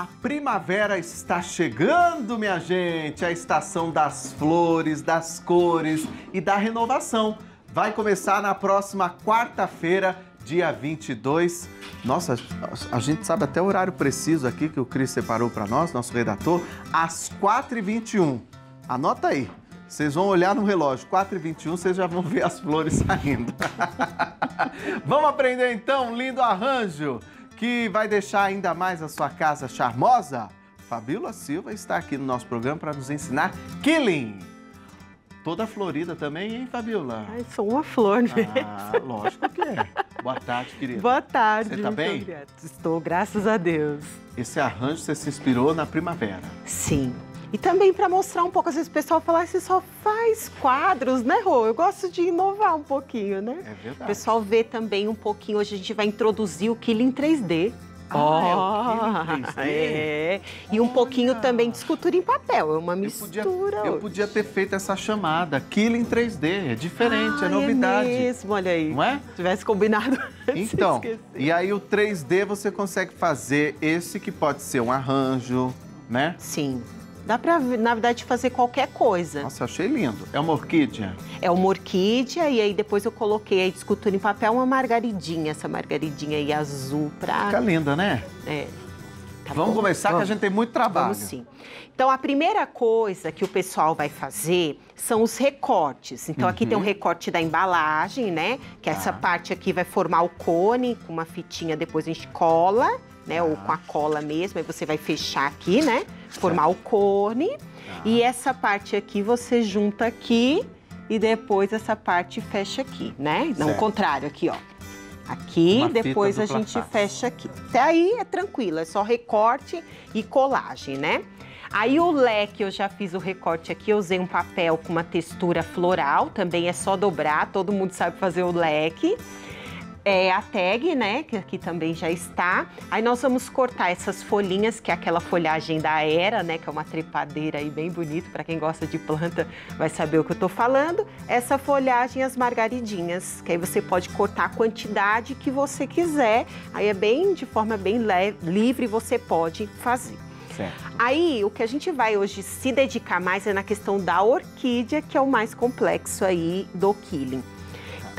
A primavera está chegando, minha gente, a estação das flores, das cores e da renovação. Vai começar na próxima quarta-feira, dia 22. Nossa, a gente sabe até o horário preciso aqui que o Cris separou para nós, nosso redator, às 4h21. Anota aí. Vocês vão olhar no relógio, 4h21, vocês já vão ver as flores saindo. Vamos aprender então lindo arranjo que vai deixar ainda mais a sua casa charmosa? Fabíola Silva está aqui no nosso programa para nos ensinar Killing. Toda florida também, hein, Fabiola? Ai, sou uma flor, né? Ah, lógico que é. Boa tarde, querida. Boa tarde. Você tá bem? Obrigada. Estou, graças a Deus. Esse arranjo você se inspirou na primavera. Sim. E também para mostrar um pouco, às vezes o pessoal fala, ah, você só faz quadros, né, Rô? Eu gosto de inovar um pouquinho, né? É verdade. O pessoal vê também um pouquinho, hoje a gente vai introduzir o Killing 3D. Ah, é o Killing 3D? É. E um Olha. pouquinho também de escultura em papel, é uma Eu podia, mistura. eu podia ter feito essa chamada, Killing 3D, é diferente, é Ai, novidade. É mesmo, olha aí. Não é? Se tivesse combinado Então, e aí o 3D você consegue fazer esse que pode ser um arranjo, né? Sim. Dá pra, na verdade, fazer qualquer coisa. Nossa, achei lindo. É uma orquídea? É uma orquídea e aí depois eu coloquei aí escultura em papel uma margaridinha, essa margaridinha aí azul pra... Fica linda, né? É. Tá Vamos bom? começar que a Vamos. gente tem muito trabalho. Vamos sim. Então, a primeira coisa que o pessoal vai fazer são os recortes. Então, aqui tem o recorte da embalagem, né? Que Uhum. Tá. essa parte aqui vai formar o cone com uma fitinha, depois a gente cola, né? Ou Tá. com a cola mesmo, aí você vai fechar aqui, né? Formar o cone. Tá. E essa parte aqui você junta aqui e depois essa parte fecha aqui, né? Não o contrário, aqui, ó. Aqui, Uma depois a gente face. fecha aqui. Até aí é tranquilo, é só recorte e colagem, né? Aí o leque, eu já fiz o recorte aqui, eu usei um papel com uma textura floral, também é só dobrar, todo mundo sabe fazer o leque. É a tag, né, que aqui também já está. Aí nós vamos cortar essas folhinhas, que é aquela folhagem da era, né, que é uma trepadeira aí bem bonita, para quem gosta de planta vai saber o que eu tô falando. Essa folhagem, as margaridinhas, que aí você pode cortar a quantidade que você quiser. Aí é bem, de forma bem livre, você pode fazer. Certo. Aí, o que a gente vai hoje se dedicar mais é na questão da orquídea, que é o mais complexo aí do killing.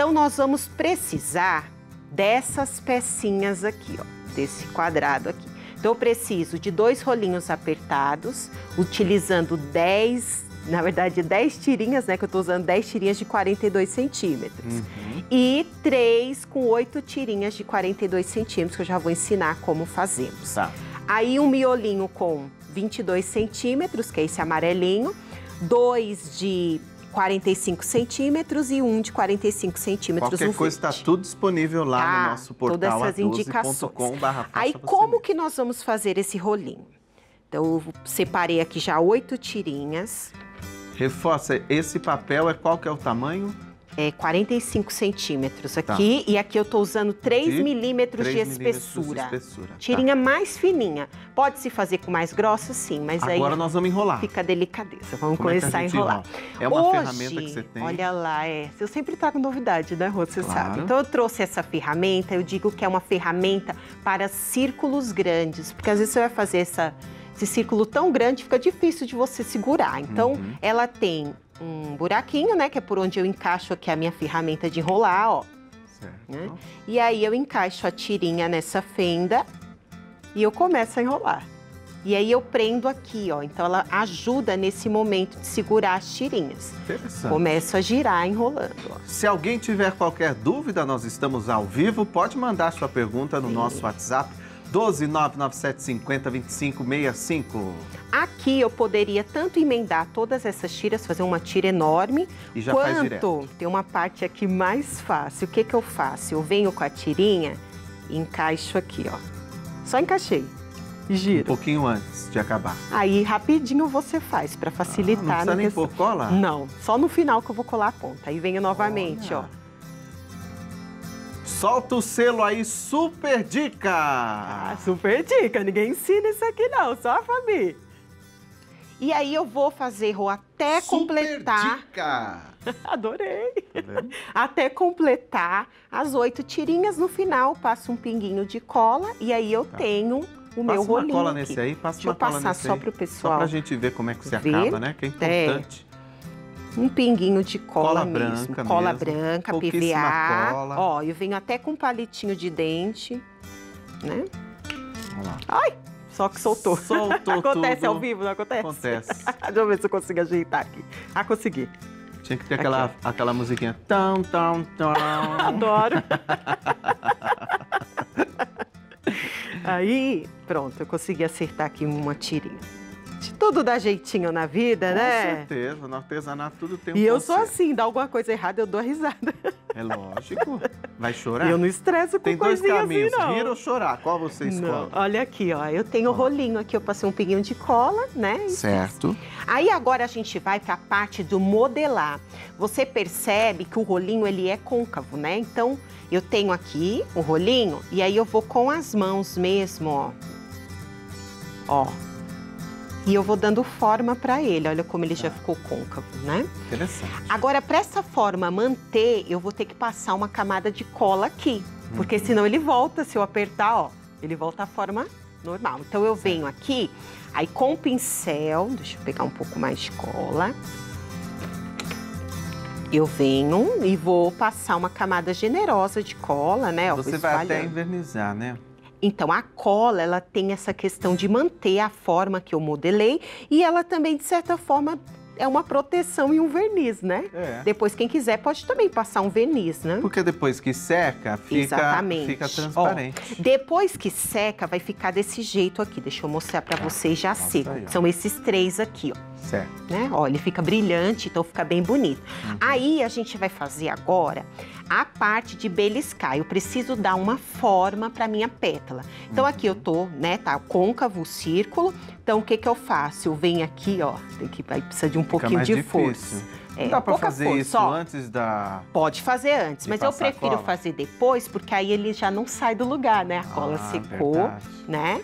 Então, nós vamos precisar dessas pecinhas aqui, ó, desse quadrado aqui. Então, eu preciso de dois rolinhos apertados, utilizando 10, na verdade, 10 tirinhas, né? Que eu tô usando 10 tirinhas de 42 centímetros. Uhum. E três com oito tirinhas de 42 centímetros, que eu já vou ensinar como fazemos. Tá. Aí um miolinho com 22 centímetros, que é esse amarelinho, dois de 45 centímetros e um de 45 centímetros Qualquer coisa está tudo disponível lá Tá, no nosso portal todas essas indicações. a12.com.br. Aí como que nós vamos fazer esse rolinho? Então eu separei aqui já oito tirinhas, Reforça, esse papel é qual que é o tamanho? É 45 centímetros aqui e aqui eu tô usando 3 Tá. De milímetros de 3 milímetros espessura. de espessura. Tá. Tirinha mais fininha. Pode se fazer com mais grossa, sim, mas Agora aí nós vamos enrolar. fica delicadeza. Vamos Como é começar a gente enrolar. enrola? É uma Hoje, ferramenta que você tem. Olha lá, é. Eu sempre trago novidade, né, Rô? Você Claro. sabe. Então eu trouxe essa ferramenta, eu digo que é uma ferramenta para círculos grandes, porque às vezes você vai fazer essa, esse círculo tão grande, fica difícil de você segurar. Então, Uhum. ela tem um buraquinho, né, que é por onde eu encaixo aqui a minha ferramenta de enrolar, ó. Certo. né? E aí eu encaixo a tirinha nessa fenda e eu começo a enrolar. E aí eu prendo aqui, ó. Então ela ajuda nesse momento de segurar as tirinhas. Interessante. Começo a girar enrolando, ó. Se alguém tiver qualquer dúvida, nós estamos ao vivo. Pode mandar sua pergunta no Sim. nosso WhatsApp 12997502565 Aqui eu poderia tanto emendar todas essas tiras, fazer uma tira enorme, e já faz direto. quanto tem uma parte aqui mais fácil. O que que eu faço? Eu venho com a tirinha e encaixo aqui, ó. Só encaixei. E Um giro. pouquinho antes de acabar. Aí rapidinho você faz para Ah, facilitar não precisa na nem pôr cola? Não, só no final que eu vou colar a ponta. Aí venho novamente, Olha. ó. Solta o selo aí, super dica! Ah, super dica, ninguém ensina isso aqui não, só a Fabi. E aí eu vou fazer, Rô, até super completar. dica! Adorei. Tá? Até completar as oito tirinhas no final, passo um pinguinho de cola e aí eu Tá. tenho o meu Passa uma rolinho cola aqui. nesse aí, passa Deixa uma eu cola passar nesse só aí. pro Só pessoal. pra gente ver como é que se ver. acaba, né? Que é importante. Um pinguinho de cola, Cola mesmo. branca cola mesmo. branca, PVA. cola. Ó, eu venho até com palitinho de dente, né? Vamos lá. Só que soltou. Soltou acontece tudo. ao vivo, não acontece? Acontece. Deixa eu ver se eu consigo ajeitar aqui. Ah, consegui. Tinha que ter aquela, aquela musiquinha. Tão, tão, tão. Adoro. Aí, pronto, eu consegui acertar aqui uma tirinha. Tudo dá jeitinho na vida, Com né? certeza, no artesanato tudo tem um E eu sou assim, dá alguma coisa errada, eu dou a risada. É lógico. Vai chorar? Eu não estresso com Tem dois coisinha caminhos, assim, não. rir ou chorar. Qual você Não, escolhe? olha aqui, ó. Eu tenho o rolinho aqui, eu passei um pinguinho de cola, né? Certo. Aí agora a gente vai para a parte do modelar. Você percebe que o rolinho ele é côncavo, né? Então eu tenho aqui o rolinho e aí eu vou com as mãos mesmo, ó. Ó. E eu vou dando forma para ele. Olha como ele já ficou côncavo, né? Interessante. Agora para essa forma manter, eu vou ter que passar uma camada de cola aqui, porque Uhum. senão ele volta se eu apertar, ó. Ele volta à forma normal. Então eu venho aqui, aí com o pincel, deixa eu pegar um pouco mais de cola. Eu venho e vou passar uma camada generosa de cola, né? ó, Você vai até espalhando. invernizar, né? Então, a cola, ela tem essa questão de manter a forma que eu modelei e ela também, de certa forma, é uma proteção e um verniz, né? É. Depois, quem quiser pode também passar um verniz, né? Porque depois que seca, fica, Exatamente. fica Ó, transparente. Depois que seca, vai ficar desse jeito aqui. Deixa eu mostrar pra vocês já mostra seco. aí, ó. São esses três aqui, ó. Certo. Né? Ó, ele fica brilhante, então fica bem bonito. Uhum. Aí a gente vai fazer agora a parte de beliscar. Eu preciso dar uma forma para minha pétala. Então aqui eu tô, né, tá côncavo o círculo. Então o que que eu faço? Eu venho aqui, ó, tem que vai precisa de um Fica pouquinho de difícil. força. É, dá pra pouca fazer força, isso ó. antes da. Pode fazer antes, mas eu prefiro fazer depois, porque aí ele já não sai do lugar, né? A cola Ah, secou, verdade. né?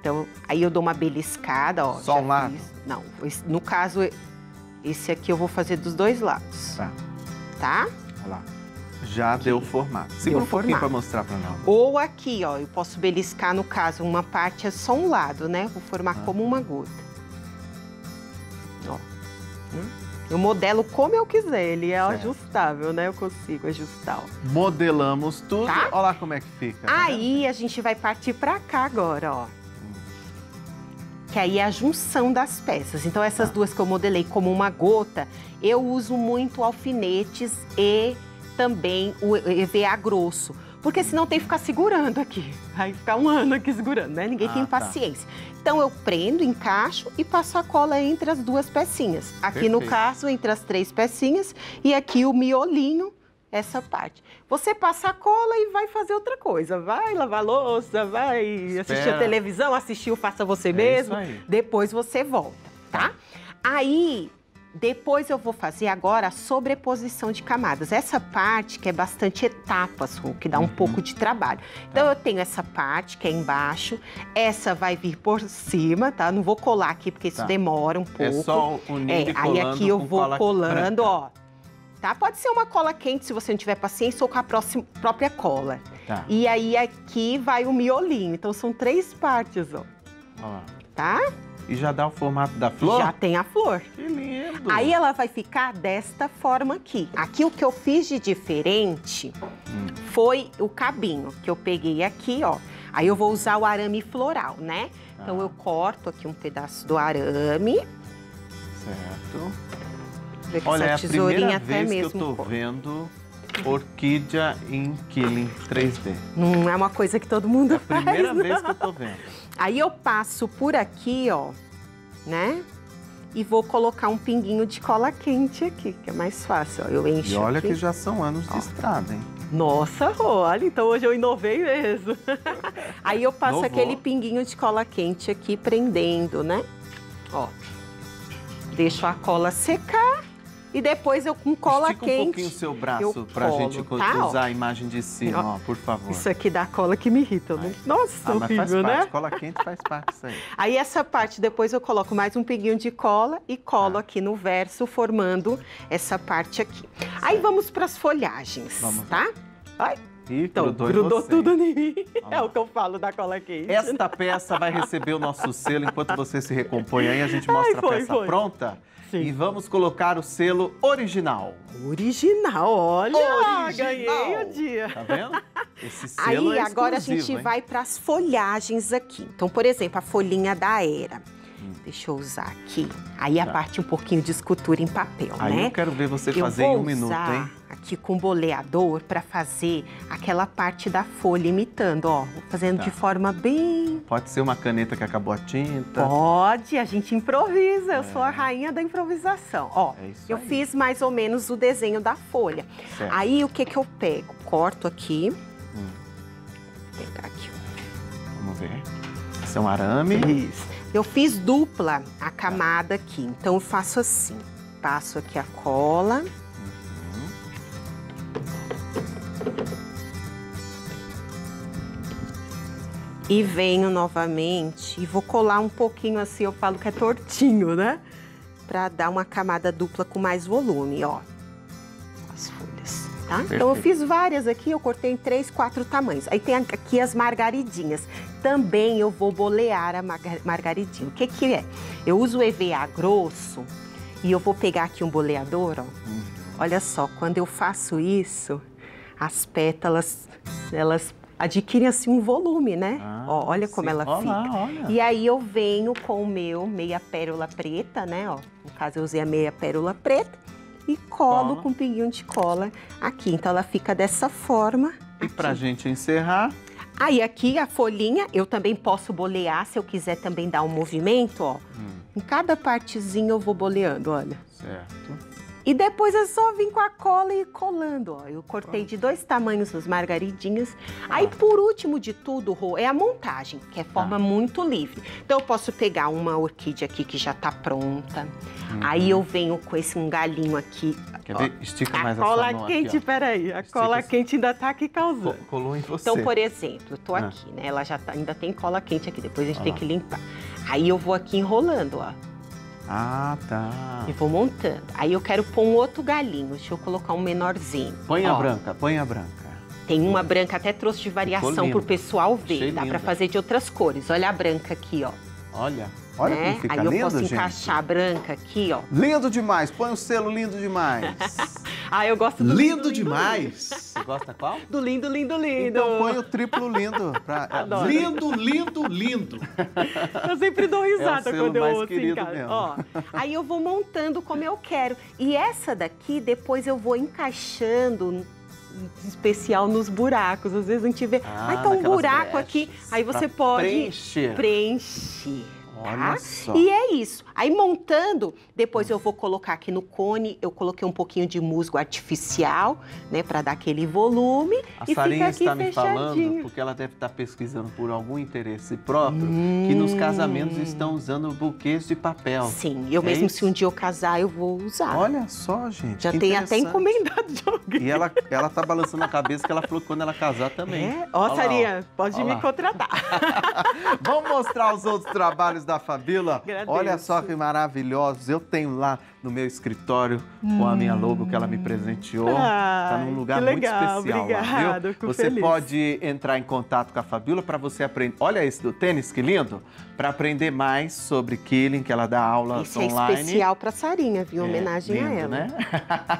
Então, aí eu dou uma beliscada, ó. Só um lado? fiz. Não, no caso, esse aqui eu vou fazer dos dois lados, Tá. tá? Olha lá. Já deu o formato. Segura um pouquinho pra mostrar pra nós. Ou aqui, ó, eu posso beliscar, no caso, uma parte é só um lado, né? Vou formar Ah. como uma gota. Ó. Hum? Eu modelo como eu quiser, ele é Certo. ajustável, né? Eu consigo ajustar, ó. Modelamos tudo. Tá? Olha lá como é que fica. tá Aí a gente vai partir pra cá agora, ó. Que aí é a junção das peças. Então essas Tá. duas que eu modelei como uma gota, eu uso muito alfinetes e também o EVA grosso. Porque senão tem que ficar segurando aqui. Aí ficar um ano aqui segurando, né? Ninguém Ah, tem tá. paciência. Então eu prendo, encaixo e passo a cola entre as duas pecinhas. Aqui no Perfeito. caso, entre as três pecinhas e aqui o miolinho, essa parte. Você passa a cola e vai fazer outra coisa. Vai lavar louça, vai assistir Espera. a televisão, assistir o Faça Você É Mesmo. Depois você volta, tá? Aí, depois eu vou fazer agora a sobreposição de camadas. Essa parte que é bastante etapas, Ru, que dá um Uhum. pouco de trabalho. Então Tá. eu tenho essa parte que é embaixo, essa vai vir por cima, tá? Não vou colar aqui porque isso Tá. demora um pouco. É só unindo É, e aí colando aqui eu vou cola colando, ó. Tá? Pode ser uma cola quente se você não tiver paciência ou com a próxima- própria cola. Tá. E aí aqui vai o miolinho. Então são três partes, ó. Lá. Tá? E já dá o formato da flor? Já tem a flor. Que lindo. Aí ela vai ficar desta forma aqui. Aqui o que eu fiz de diferente Hum. foi o cabinho que eu peguei aqui, ó. Aí eu vou usar o arame floral, né? Então Tá. eu corto aqui um pedaço do arame. Certo. Olha, é a primeira vez que eu tô vendo orquídea em Killing 3D. Não é uma coisa que todo mundo É a primeira faz, vez não. que eu tô vendo. Aí eu passo por aqui, ó, né? E vou colocar um pinguinho de cola quente aqui, que é mais fácil. Ó. Eu encho E olha aqui. que já são anos de Ó. estrada, hein? Nossa, olha, então hoje eu inovei mesmo. Aí eu passo aquele pinguinho de cola quente aqui, prendendo, né? Ó. Deixo a cola secar e depois eu com cola Estica um quente. pouquinho o seu braço pra colo, gente tá? Usar a imagem de cima, Ó. ó, por favor. Isso aqui dá cola que me irrita, né? Nossa, ah, mas faz horrível, parte. né? Cola quente faz parte disso aí. Aí essa parte depois eu coloco mais um pinguinho de cola e colo Tá. aqui no verso, formando essa parte aqui. Aí vamos para as folhagens, Vamos tá? Ai, Ih, Então, grudou, grudou tudo em mim. Olha É o que eu falo da cola quente. Esta peça vai receber o nosso selo enquanto você se recompõe aí. A gente mostra Ai, foi, a peça foi. pronta. Sim. E vamos colocar o selo original. Original, olha! Original. Ganhei o dia. Tá vendo? Esse selo Aí é agora a gente hein? vai para as folhagens aqui. Então, por exemplo, a folhinha da era. Deixa eu usar aqui. Aí a Tá. parte um pouquinho de escultura em papel, Aí né? eu quero ver você Eu fazer em um minuto, hein? aqui com boleador para fazer aquela parte da folha imitando, ó. Fazendo Tá. de forma bem... Pode ser uma caneta que acabou a tinta. Pode, a gente improvisa. Eu sou a rainha da improvisação. Ó, É isso eu aí. fiz mais ou menos o desenho da folha. Certo. Aí o que que eu pego? Corto aqui. Hum. Vou pegar aqui. Vamos ver. Esse é um arame. Isso. Eu fiz dupla a camada aqui. Então eu faço assim. Passo aqui a cola. E venho novamente e vou colar um pouquinho assim, eu falo que é tortinho, né? Pra dar uma camada dupla com mais volume, ó. As folhas, tá? Então eu Perfeito. fiz várias aqui, eu cortei em três, quatro tamanhos. Aí tem aqui as margaridinhas. Também eu vou bolear a marga- margaridinha. O que que é? Eu uso o EVA grosso e eu vou pegar aqui um boleador, ó. Uhum. Olha só, quando eu faço isso, as pétalas, elas adquirem assim um volume, né? Ah, Ó, olha como sim. ela Olha fica. lá, olha. E aí eu venho com o meu meia pérola preta, né? Ó, no caso eu usei a meia pérola preta e colo Cola. com um pinguinho de cola aqui. Então ela fica dessa forma. E pra aqui. gente encerrar, Aí aqui a folhinha, eu também posso bolear, se eu quiser também dar um movimento, ó. Hum. Em cada partezinha eu vou boleando, olha. certo. E depois é só vir com a cola e colando, ó. Eu cortei de dois tamanhos as margaridinhas. Aí, por último de tudo, Rô, é a montagem, que é forma muito livre. Então, eu posso pegar uma orquídea aqui que já tá pronta. Aí, eu venho com esse um galinho aqui. Quer ó. ver? Estica A mais cola a mão quente, aqui, peraí. A Estica cola assim. quente ainda tá aqui causando. Co- Colou em você. Então, por exemplo, eu tô Ah. aqui, né? Ela já tá- ainda tem cola quente aqui, depois a gente tem que limpar. Aí eu vou aqui enrolando, ó. Ah, tá. E vou montando. Aí eu quero pôr um outro galinho. Deixa eu colocar um menorzinho. Põe a Ó, branca, põe a branca. Tem uma branca, até trouxe de variação lindo. pro pessoal ver. Achei Dá lindo. pra fazer de outras cores. Olha a branca aqui, ó. Olha, olha né? como fica Aí eu lindo, posso gente. encaixar a branca aqui, ó. Lindo demais, põe o selo lindo demais. Ah, eu gosto do lindo demais. Você gosta qual? Do lindo, lindo, lindo. Então põe o triplo lindo. Pra... Adoro. Lindo, lindo, lindo. Eu sempre dou risada É o selo quando eu mais ouço em casa. Ó, aí eu vou montando como eu quero. E essa daqui, depois eu vou encaixando em especial nos buracos. Às vezes a gente vê, Ah, ai, tá um buraco aqui. brechas, Aí você pra pode preencher. preencher. Olha tá? só. E é isso. Aí montando, depois eu vou colocar aqui no cone, eu coloquei um pouquinho de musgo artificial, né, para dar aquele volume A e Sarinha está me falando, porque ela deve estar pesquisando por algum interesse próprio, que nos casamentos estão usando buquês de papel. Sim, eu É mesmo isso? se um dia eu casar, eu vou usar. Olha só, gente. Já tem até encomendado de alguém. E ela, ela tá balançando a cabeça que ela falou que quando ela casar também. É? Ó, Sarinha, pode me contratar. Vamos mostrar os outros trabalhos da? Agradeço. Olha só que maravilhosos. Eu tenho lá no meu escritório com a minha logo que ela me presenteou. Tá Ai, num lugar que muito legal, especial obrigada, lá, Você feliz. pode entrar em contato com a Fabíola para você aprender. Olha esse do tênis, que lindo! Para aprender mais sobre Killing, que ela dá aulas Isso é online. especial pra Sarinha, viu? É, Homenagem a lindo, ela. né?